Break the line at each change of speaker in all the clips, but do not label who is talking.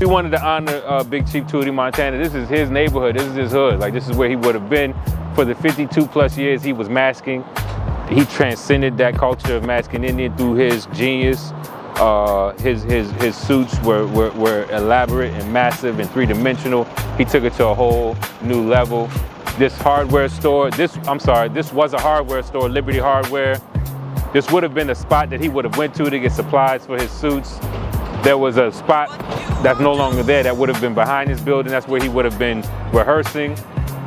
We wanted to honor uh, Big Chief Tootie Montana. This is his neighborhood. This is his hood. Like this is where he would have been for the 52 plus years he was masking. He transcended that culture of masking Indian through his genius. Uh, his his his suits were, were, were elaborate and massive and three dimensional. He took it to a whole new level. This hardware store, this I'm sorry, this was a hardware store, Liberty Hardware. This would have been the spot that he would have went to to get supplies for his suits. There was a spot that's no longer there that would have been behind his building. That's where he would have been rehearsing.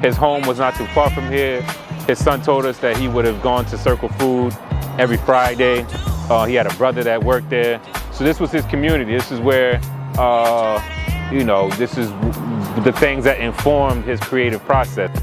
His home was not too far from here. His son told us that he would have gone to Circle Food every Friday. Uh, he had a brother that worked there. So this was his community. This is where, uh, you know, this is the things that informed his creative process.